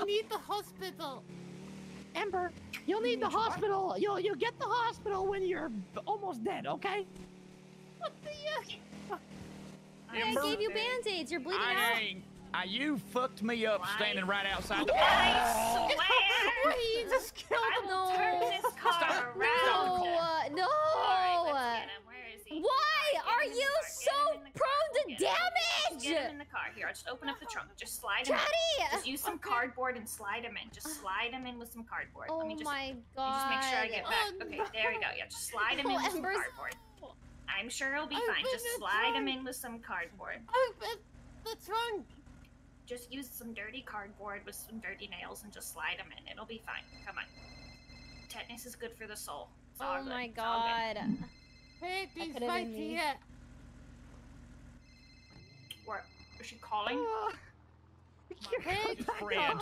I need the hospital. Ember, you'll need the hospital. You'll you'll get the hospital when you're almost dead. Okay? What the yuck? Hey, I gave you band-aids. You're bleeding out. I uh, you fucked me up Why? standing right outside the I swear! He just killed I him. will turn this car Stop. around. No, uh, no. Alright, let's get him. Where is he? Why Alright, are get him in you the car, get so him in the car, prone to get him. Just Get him damage? in the car. Here, I'll just open up the trunk. Just slide him in. Just use some cardboard and slide them in. Just ah. slide them in with some cardboard. Oh Let me oh just, my god. just make sure I get oh, back. Oh, Okay, no. there we go. Yeah, just slide them Oh, in with some cardboard. I'm sure it'll be I've fine. Just in slide him time. in with some cardboard. Oh, but that's wrong. Just use some dirty cardboard with some dirty nails and just slide them in. It'll be fine. Come on. Tetanus is good for the soul. It's all Oh good. my It's all good. god. Hey, these could've fight been me. here. What? Is she calling? Uh, Hey, back to friend.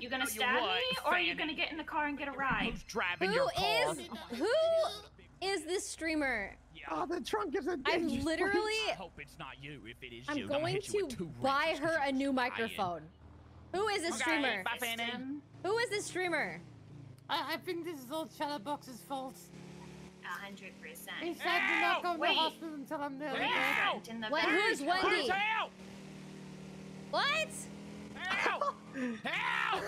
You gonna you stab what, me, or are you Fanny? gonna get in the car and get a ride? Who's driving Who your car? is who is this streamer? Yeah. Oh, the trunk is a I'm literally I hope it's not you. If it is I'm you, I'm going to buy her a new microphone. Who is this Okay, streamer? Who is this streamer? I, I think this is all Chatterbox's fault. A hundred He percent. said to not go to the hospital until I'm there. Wait, Ow! friend in the What- back. who's Wendy? Where's help? What? Help! Help!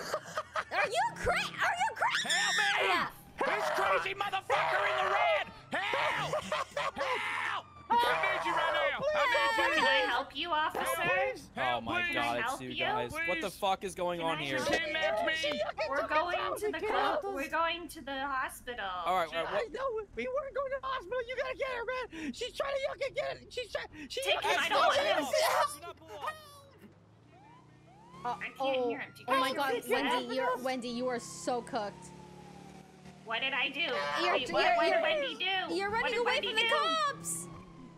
Are you cra- Are you cra- Help me! Yeah. This crazy motherfucker in the red! Help! Help! I need you right now! I need you! I help you, officer? Please! Oh my please! god, it's you you? guys. What the fuck is going Can on I here? She kidnapped me! We're going to the Get co- out those- We're going to the hospital. Alright, I know. We weren't going to the hospital. You gotta get her, man. She's trying to yuck and get it. She's trying. She's Take yucking him, I don't want She's him. Uh, I can't oh, hear him. You oh my god, what? Wendy, you're Wendy, you are so cooked. What did I do? You're- Wait, what, you're- what did Wendy do? You're what running away Wendy from the do? cops.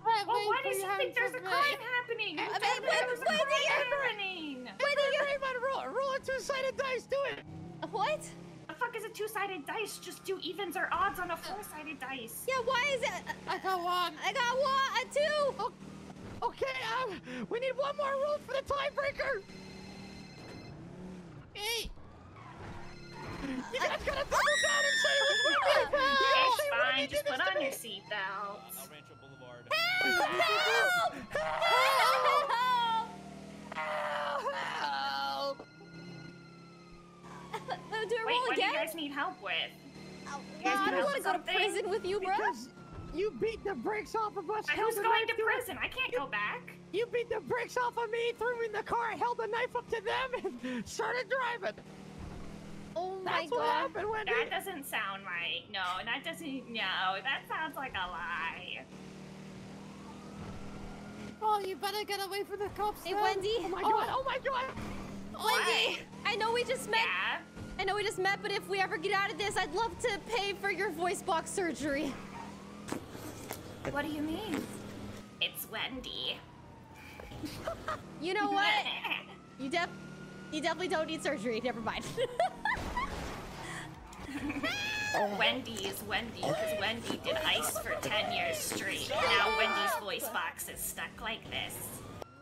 Wait, Well, why does he think there's a crime happening? Who I mean, Wendy- there's a Wendy, crime happening? Wendy, you're roll, roll a two-sided dice. Do it. what? The fuck is a two-sided dice? Just do evens or odds on a four-sided dice. Yeah, why is it? I got one. I got one, a two. Okay, um, we need one more roll for the tiebreaker. Just put on me. your seatbelt. El Rancho Boulevard. Help! Help! Help! Uh, Do Wait, a roll what do you guys need help with? Oh, You guys I don't want to go to prison with you, bro. Because you beat the brakes off of us. Who's going to through- prison? I can't go back. You beat the brakes off of me, threw me in the car, held the knife up to them, and started driving. Oh my That's what happened, Wendy. That doesn't sound right. No, that doesn't. No, that sounds like a lie. oh, you better get away from the cops. Hey, now. Wendy. Oh my god! Oh my god! Wendy, I know we just met. Yeah. I know we just met, but if we ever get out of this, I'd love to pay for your voice box surgery. What do you mean? It's Wendy. You know what? You def, you definitely don't need surgery. Never mind. Wendy is Wendy because Wendy did ice for 10 years straight. Now Wendy's voice box is stuck like this.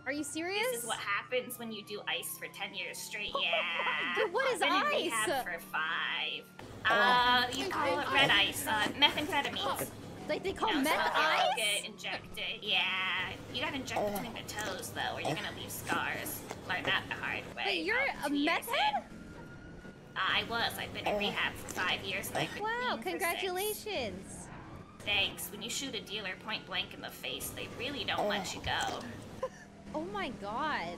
Are you serious? This is what happens when you do ice for 10 years straight. Yeah. Dude, what is I've been in ice? rehab for five. Uh, you call it red ice, uh, methamphetamines. Like they call You know, meth so you ice? Get injected. Yeah. You gotta inject between the toes though, or you're gonna leave scars. Learned that the hard way. Wait, you're a meth head? Uh, I was. I've been in rehab for five years. And I've been Wow, clean for six. congratulations. Thanks. When you shoot a dealer point blank in the face, they really don't let you go. Oh my god.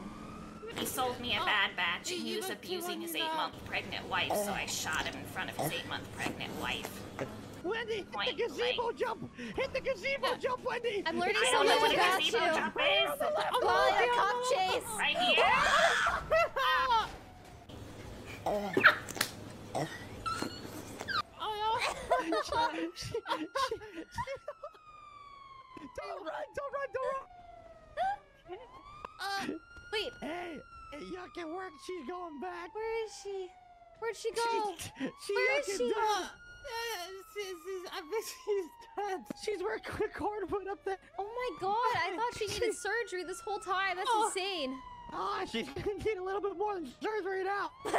He sold me a Oh, bad batch and he was abusing his eight month pregnant wife, so I shot him in front of his eight month pregnant wife. Wendy, hit Point the gazebo blank. jump! Hit the gazebo jump, Wendy! I'm learning so much what a about gazebo you. jump is. Well, a cop chase. Right here. Oh She- she- she- don't run! Don't run! Don't run! Uh, Wait, Hey, hey, yuck at work. She's going back. where is she? Where'd she go? She, she Where is yucking she? She's, she's, I think she's dead. She's working with Cornwood up there. Oh my god, I thought she needed surgery this whole time. That's Oh. insane. Ah, she's gonna need a little bit more than surgery now.